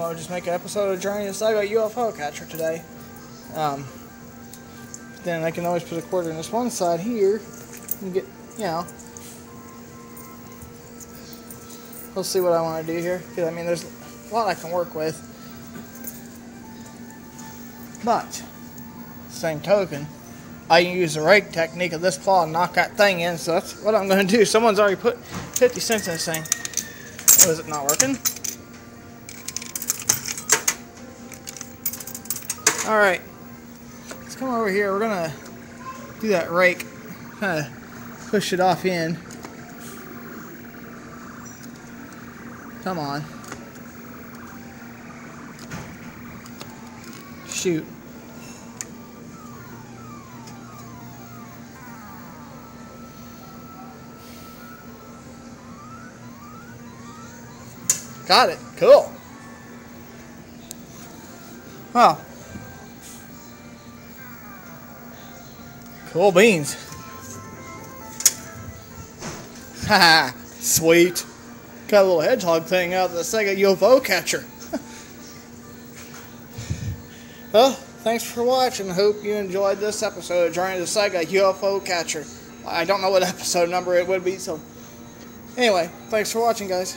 I'll just make an episode of Journey to Sega UFO Catcher today. Um, then I can always put a quarter in this one side here and get, you know. We'll see what I want to do here. Because, I mean, there's a lot I can work with. But, same token, I can use the rake technique of this claw and knock that thing in. So that's what I'm going to do. Someone's already put 50 cents in this thing. Oh, is it not working? Alright. Let's come over here. We're to do that rake. Kind of push it off in. Come on. Shoot. Got it. Cool. Well. Cool beans. Haha. Sweet. Got a little hedgehog thing out of the Sega UFO catcher. well, thanks for watching. Hope you enjoyed this episode of Journey to the Sega UFO catcher. I don't know what episode number it would be, so. Anyway, thanks for watching, guys.